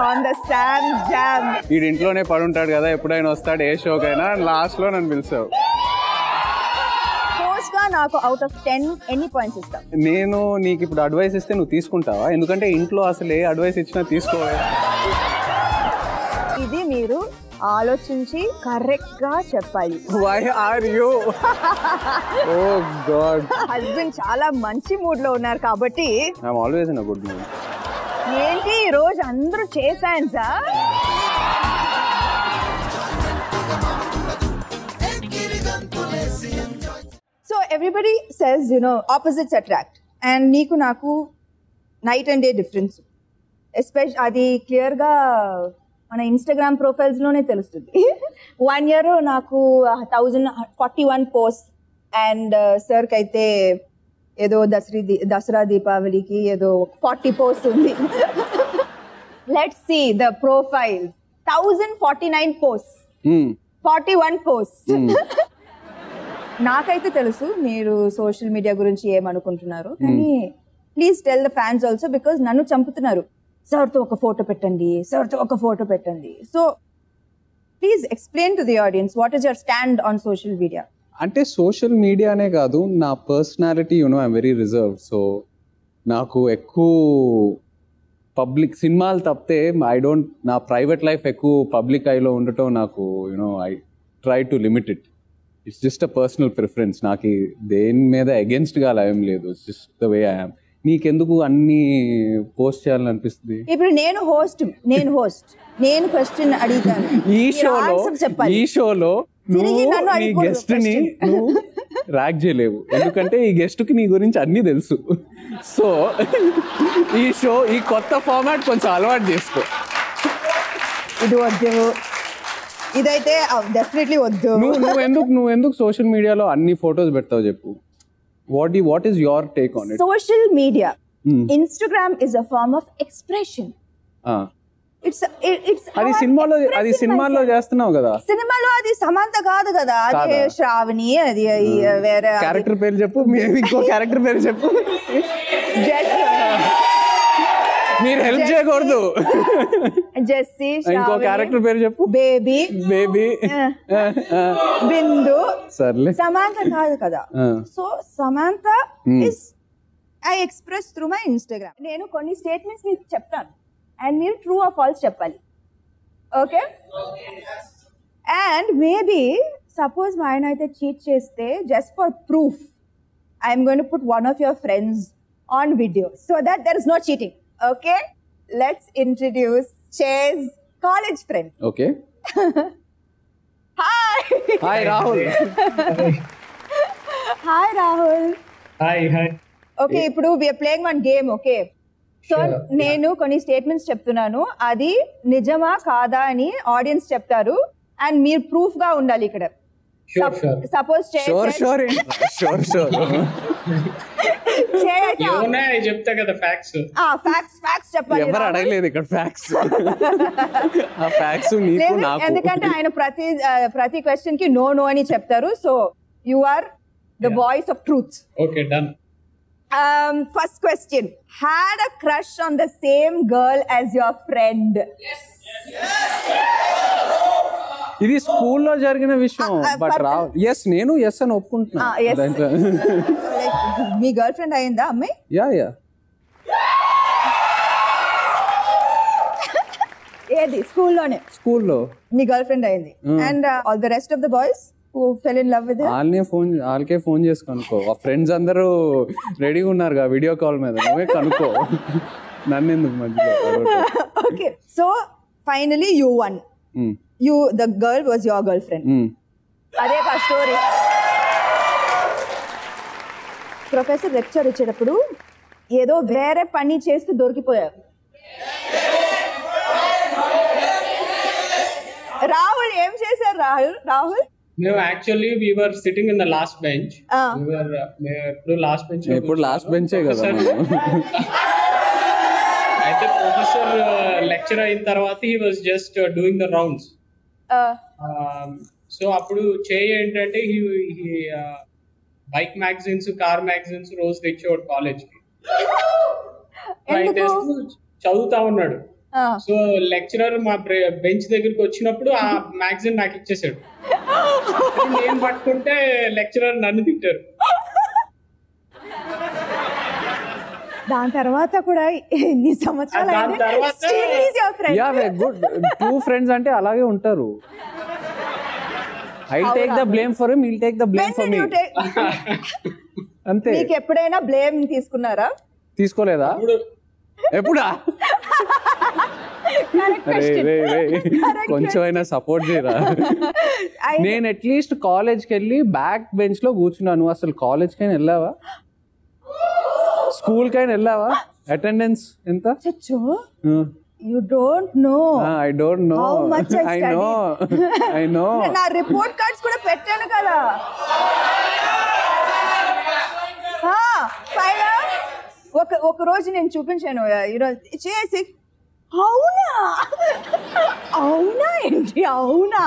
On the Sam jam వీడి ఇంట్లోనే పడి ఉంటాడు కదా ఎప్పుడైనా వస్తాడు ఏ షోకైనా లాస్ట్లో నన్ను పిలిచావు గా నాకు అవుట్ ఆఫ్ టెన్ ఎన్ని పాయింట్స్ ఇస్తాం నేను నీకు ఇప్పుడు అడ్వైస్ ఇస్తే నువ్వు తీసుకుంటావా? ఎందుకంటే ఇంట్లో అసలు ఏ అడ్వైస్ ఇచ్చినా తీసుకోవాలి ఇది మీరు ఆలోచించి కరెక్ట్గా చెప్పాలి. Why are you oh god husband చాలా మంచి మూడ్లో ఉన్నారు కాబట్టి I'm always in a good mood ఏంటి ఈ రోజు అందరూ sir so everybody cells you know opposites attract and నీకు నాకు night and day difference especially అది క్లియర్గా మన ఇన్స్టాగ్రామ్ ప్రొఫైల్స్లోనే తెలుస్తుంది. వన్ ఇయర్ నాకు thousand forty one post and సార్కి అయితే ఏదో దసరీ దసరా దీపావళికి ఏదో ఫార్టీ పోస్ట్ ఉంది. Let see the profile thousand forty nine post forty one post నాకైతే తెలుసు మీరు సోషల్ మీడియా గురించి ఏమనుకుంటున్నారు. కానీ please tell the fans also because నన్ను చంపుతున్నారు. సార్తో ఒక ఫోటో పెట్టండి. సార్తో ఒక ఫోటో పెట్టండి. So please explain to the audience what is your stand on social media అంటే సోషల్ మీడియానే కాదు నా personality you know I'm very reserve so నాకు ఎక్కువ పబ్లిక్ సినిమాలు తప్పితే ఐ డోంట్ నా ప్రైవేట్ లైఫ్ ఎక్కువ పబ్లిక్ ఐలో ఉండటం నాకు you know I try to limit it it's just a personal preference నాకు దేని మీద అగెన్స్ట్గా అలా ఏం లేదు. It's just the way I'm నీకెందుకు అన్ని పోస్ట్ చేయాలని అనిపిస్తుంది ఇప్పుడు నేను హోస్ట్ నేను హోస్ట్ నేను క్వశ్చన్ అడుగుతాను. ఈ షోలో ఈ షోలో నువ్వు నీ గెస్ట్ని. నువ్వు ర్యాక్ చేయలేవు. ఎందుకంటే ఈ గెస్ట్కి నీ గురించి అన్ని తెలుసు. సో ఈ షో ఈ కొత్త ఫార్మాట్ కొంచెం అలవాటు చేసుకో. ఇది వద్దు. ఇదైతే డెఫినెట్లీ వద్దు. నువ్వు నువ్వు ఎందుకు నువ్వు ఎందుకు సోషల్ మీడియాలో అన్ని ఫొటోస్ పెడతావు చెప్పు? వాట్ ఈ what is your take on it social media Instagram is a form of expression it's it's అది సినిమాలో అది సినిమాల్లో చేస్తున్నావు కదా? సినిమాలో అది సమంత కాదు కదా అది? శ్రావణి అది వేరే క్యారెక్టర్ పేరు చెప్పు మేము ఇంకో క్యారెక్టర్ పేరు చెప్పు. మీరు హెల్ప్ చేయకూడదు. జెస్సీ ఇంకో క్యారెక్టర్ పేరు చెప్పు. బేబీ. బేబీ. బిందు. సర్లే. సమాంత కాదు కదా. So Samantha is I express through my Instagram నేను కొన్ని స్టేట్మెంట్స్ మీకు చెప్తాను. అండ్ మీరు ట్రూ ఆర్ ఫాల్స్ చెప్పాలి ఓకే అండ్ మేబీ సపోజ్ మా ఆయన అయితే చీట్ చేస్తే just for proof I'm gonna put one of your friends on video so that there is no cheating okay let's introduce chase college friend okay hi hi Rahul hi Rahul hi hi okay ఇప్పుడు we're playing one game okay so. నేను కొన్ని statements చెప్తున్నాను. అది నిజమా కాదా అని audience చెప్తారు. And మీరు ప్రూఫ్గా ఉండాలి ఇక్కడ. Sure sure suppose sure sure sure sure ఏమన్నా చెప్తా కదా ఫ్యాక్ట్స్ ఫ్యాక్ట్స్ ఫ్యాక్ట్స్ చెప్పాలి ఎవరు రాహుల్. అడగలేదు ఇక్కడ ఫ్యాక్స్ ఆ ఫ్యాక్స్ నీకు లేదు, నాకు. ఎందుకంటే ఆయన ప్రతి ప్రతి క్వశ్చన్కి నో నో అని చెప్తారు. So you are the voice of truth okay done first question had a crush on the same girl as your friend ఇది స్కూల్లో జరిగిన విషయం బట్ పర్లేదు. రా ఎస్ నేను ఎస్ అని ఒప్పుకుంటున్నా. Ah, yes. మీ గర్ల్ ఫ్రెండ్ అయిందా అమ్మాయి యా యా ఏది? స్కూల్లోనే? స్కూల్లో. మీ గర్ల్ ఫ్రెండ్ అయింది and all the rest of the boys fell in love with వాళ్ళనే ఫోన్ వాళ్ళకే ఫోన్ చేసి కనుక్కో. ఆ ఫ్రెండ్స్ అందరూ రెడీగా ఉన్నారుగా వీడియో కాల్ మీద. నువ్వే కనుక్కో. నన్ను ఎందుకు మధ్యలో? Okay so finally you won you the girl was your girl friend. అదే కా స్టోరీ ప్రొఫెసర్ లెక్చర్ ఇచ్చేటప్పుడు ఏదో వేరే పని చేస్తూ దొరికిపోయారు. రాహుల్ ఏం చేశారు రాహుల్? రాహుల్ మేము actually we're sitting in the last bench Ah. ఎప్పుడు లాస్ట్ బెంచ్ ఎప్పుడు లాస్ట్ బెంచే కదా మనం. అయితే ప్రొఫెసర్ లెక్చర్ అయిన తర్వాత he was just doing the rounds so అప్పుడు చేయి ఏంటంటే బైక్ మ్యాగజైన్స్ కార్ మ్యాగజైన్స్ రోజు తెచ్చేవాడు కాలేజ్కి. చదువుతా ఉన్నాడు. సో లెక్చరర్ మా బెంచ్ దగ్గరికి వచ్చినప్పుడు ఆ మ్యాగజైన్ నాకు ఇచ్చేసాడు. నేను పట్టుకుంటే లెక్చరర్ నన్ను తిట్టారు. దాని తర్వాత కూడా ఎన్ని సంవత్సరాలు గుడ్ టూ ఫ్రెండ్స్ అంటే అలాగే ఉంటారు. I take the blame for him will take the blame for me అంతే. మీకు ఎప్పుడైనా బ్లేమ్ తీసుకున్నారా? తీసుకోలేదా? ఎప్పుడా? Correct రే question. రే రే. Correct కొంచెం అయినా సపోర్ట్ చేయరా? నేను అట్లీస్ట్ కాలేజ్కి వెళ్ళి బ్యాక్ బెంచ్లో కూర్చున్నాను. అసలు కాలేజ్కైనా వెళ్ళావా? స్కూల్ కైనా వెళ్ళావా? అటెండెన్స్ ఎంత? చచ్చో you don't know I don't know I know I know నా రిపోర్ట్ కార్డ్స్ కూడా పెట్టాను కదా. పైన ఒక ఒక రోజు నేను చూపించాను. యూనో చేసి అవునా? అవునా ఏంటి? అవునా?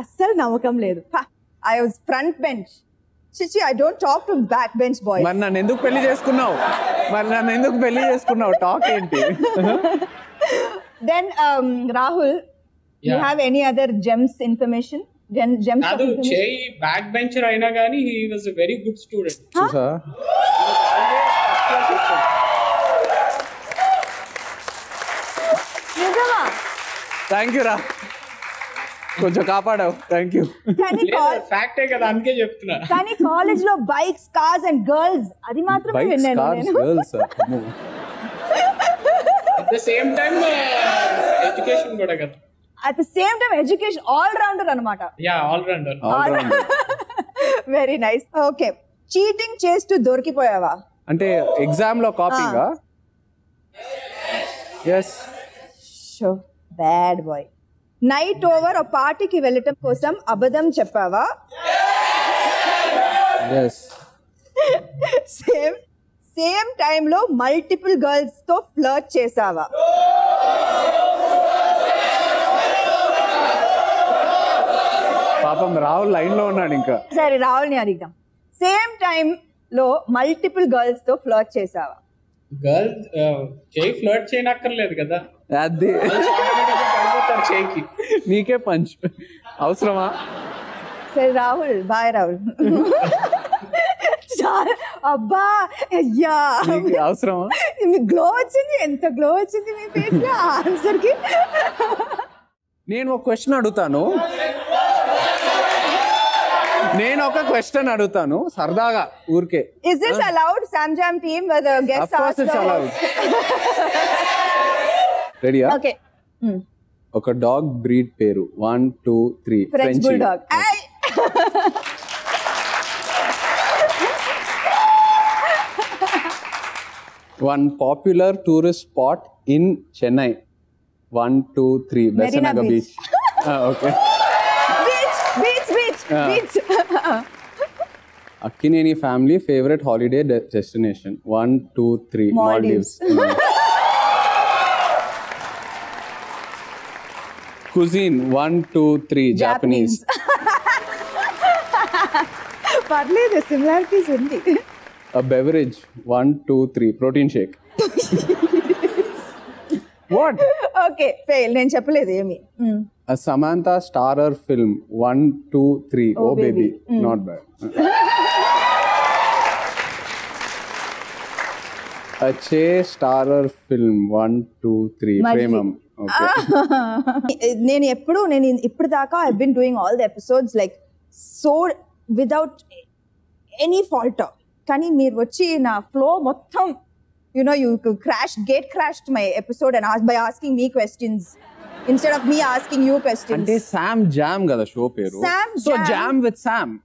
అస్సలు నమ్మకం లేదు. ఐ వాజ్ ఫ్రంట్ బెంచ్ చిచి I don't talk to back bench boy మరి నన్ను ఎందుకు పెళ్ళి చేసుకున్నావు? మరి నన్ను ఎందుకు పెళ్ళి చేసుకున్నావు? టాక్ ఏంటి? Then Rahul you. Have any other gems information gems కాదు చేయి బ్యాక్ బెంచర్ అయినా కానీ he was a very good student చూసా నిజమా థ్యాంక్ యూ రా. కొంచెం కాపాడావు. థ్యాంక్ యూ ఫ్యాక్టే కదా అందుకే చెప్తున్నా. కానీ కాలేజ్లో బైక్స్ కార్స్ అండ్ గర్ల్స్ అది మాత్రమే బైక్స్ విన్నాను కార్స్ నేను. Girls at the same time education కూడా కదా. At the same time education all rounder అనమాట yeah all rounder very nice okay cheating చేస్తూ దొరికిపోయావా? అంటే ఎగ్జామ్లో కాపీగా yes so bad boy night over ఒక పార్టీకి వెళ్ళటం కోసం అబద్ధం చెప్పావా? సేమ్ సేమ్ టైంలో మల్టిపుల్ గర్ల్స్తో ఫ్లర్ట్ చేసావా? పాపం రాహుల్ లైన్లో ఉన్నాడు ఇంకా. సరే రాహుల్ని అడిగాం సేమ్ టైం లో మల్టిపుల్ గర్ల్స్తో ఫ్లర్ట్ చేసావా? గర్ల్ చేయి ఫ్లర్ట్ చేయనక్కర్లేదు కదా. అది. పడిపోతారు చేయికి. నీకే పంచ్. అవసరమా? సరే రాహుల్ బాయ్ రాహుల్. అబ్బా అయ్యా. అవసరమా? మీ గ్లో వచ్చింది? ఎంత గ్లో వచ్చింది మీ ఫేస్లో ఆన్సర్కి నేను ఒక క్వశ్చన్ అడుగుతాను. నేను ఒక క్వశ్చన్ అడుగుతాను. సరదాగా ఊరికే. Is this allowed Sam Jam team with guest course it's allowed రెడీయా ఓకే ఒక డాగ్ బ్రీడ్ పేరు. One two three. French bulldog one popular tourist spot in Chennai. One two three. Besant Nagar Beach. Beach. Okay. Beach beach beach Ah. Beach. Akkineni family favourite holiday destination. One two three. Maldives. Cuisine one two three Japanese పర్లేదు similarities ఉంది. Beverage one two three protein shake what okay fail నేను చెప్పలేదు ఏమి. Samantha starrer film one two three oh baby. Not bad అచ్చే starrer film one two three. Premam నేను ఎప్పుడు నేను ఇప్పుడు దాకా I been doing all the episodes like so without any fault కానీ మీరు వచ్చి నా ఫ్లో మొత్తం you know you crash gate crash my episode and by asking me questions instead of me asking you అంటే క్వశ్చన్స్ శామ్ జామ్ కదా show పేరు. Sam so Jam. Jam with Sam